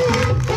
Woo!